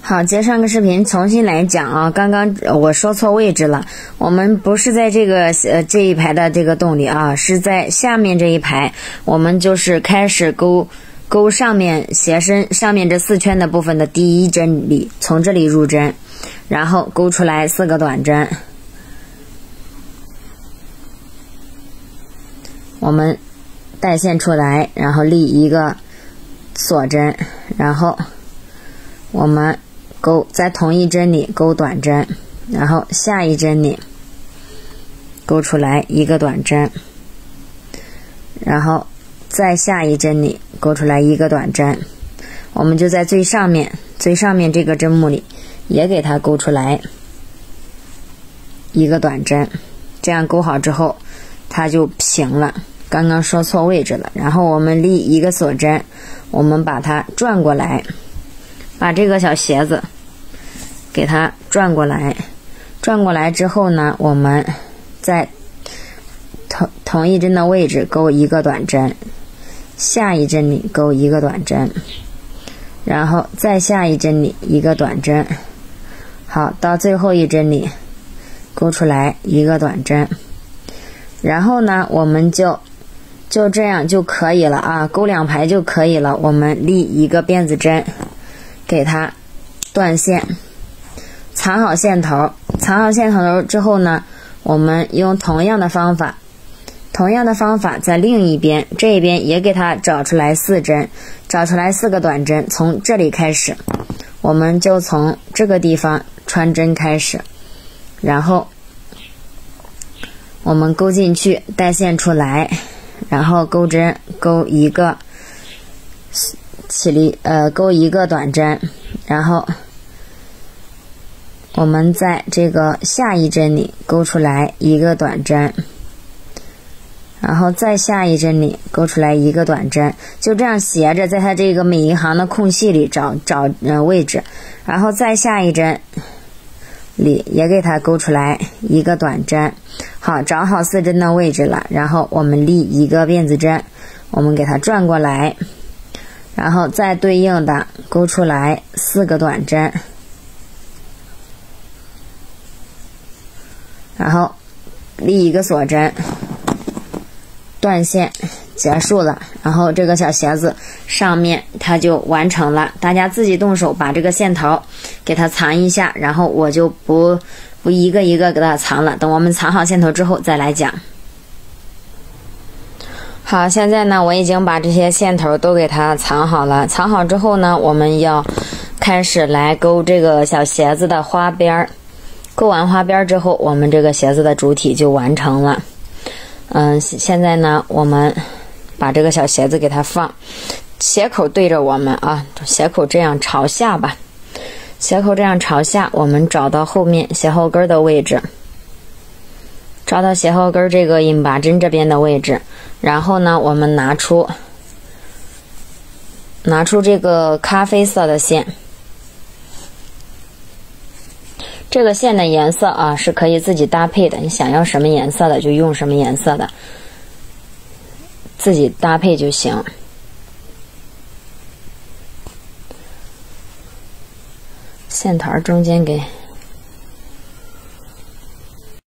好，接上个视频，重新来讲啊。刚刚我说错位置了，我们不是在这个呃这一排的这个洞里啊，是在下面这一排。我们就是开始勾勾上面斜身上面这四圈的部分的第一针里，从这里入针，然后勾出来四个短针。我们带线出来，然后立一个锁针，然后我们。勾在同一针里勾短针，然后下一针里勾出来一个短针，然后再下一针里勾出来一个短针，我们就在最上面最上面这个针目里也给它勾出来一个短针，这样勾好之后它就平了。刚刚说错位置了，然后我们立一个锁针，我们把它转过来。把这个小鞋子给它转过来，转过来之后呢，我们在同同一针的位置勾一个短针，下一针里勾一个短针，然后再下一针里一个短针，好，到最后一针里勾出来一个短针，然后呢，我们就就这样就可以了啊，勾两排就可以了。我们立一个辫子针。给它断线，藏好线头，藏好线头之后呢，我们用同样的方法，同样的方法在另一边这一边也给它找出来四针，找出来四个短针，从这里开始，我们就从这个地方穿针开始，然后我们勾进去带线出来，然后钩针钩一个。起立，呃，钩一个短针，然后我们在这个下一针里勾出来一个短针，然后再下一针里勾出来一个短针，就这样斜着在它这个每一行的空隙里找找呃位置，然后再下一针里也给它勾出来一个短针，好，找好四针的位置了，然后我们立一个辫子针，我们给它转过来。然后再对应的勾出来四个短针，然后立一个锁针，断线结束了。然后这个小鞋子上面它就完成了。大家自己动手把这个线头给它藏一下，然后我就不不一个一个给它藏了。等我们藏好线头之后再来讲。好，现在呢，我已经把这些线头都给它藏好了。藏好之后呢，我们要开始来勾这个小鞋子的花边儿。勾完花边之后，我们这个鞋子的主体就完成了。嗯，现在呢，我们把这个小鞋子给它放，鞋口对着我们啊，鞋口这样朝下吧。鞋口这样朝下，我们找到后面鞋后跟的位置。找到鞋后跟这个引拔针这边的位置，然后呢，我们拿出拿出这个咖啡色的线，这个线的颜色啊是可以自己搭配的，你想要什么颜色的就用什么颜色的，自己搭配就行。线头中间给